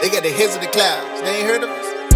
They got the heads of the clouds. They ain't heard of us?